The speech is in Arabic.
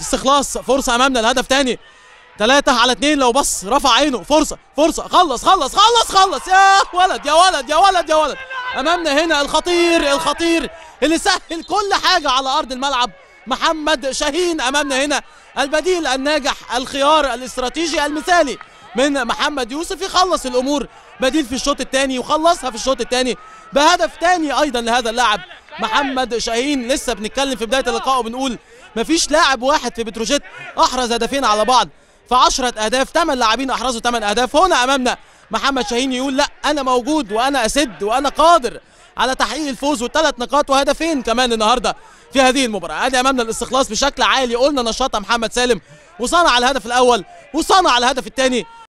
استخلاص فرصة أمامنا الهدف تاني. ثلاثة على اثنين لو بص رفع عينه. فرصة فرصة. خلص خلص خلص خلص. يا ولد يا ولد يا ولد يا ولد. أمامنا هنا الخطير الخطير اللي سهل كل حاجة على أرض الملعب. محمد شاهين أمامنا هنا. البديل الناجح الخيار الاستراتيجي المثالي من محمد يوسف. يخلص الأمور. بديل في الشوط الثاني وخلصها في الشوط الثاني. بهدف ثاني أيضا لهذا اللاعب. محمد شاهين لسه بنتكلم في بداية اللقاء وبنقول مفيش لاعب واحد في بتروجيت أحرز هدفين على بعض في 10 أهداف 8 لاعبين أحرزوا 8 أهداف. هنا أمامنا محمد شاهين يقول لا أنا موجود وأنا أسد وأنا قادر على تحقيق الفوز والثلاث نقاط وهدفين كمان النهارده في هذه المباراة. أدي أمامنا الاستخلاص بشكل عالي. قلنا نشاط محمد سالم وصنع الهدف الأول وصنع الهدف الثاني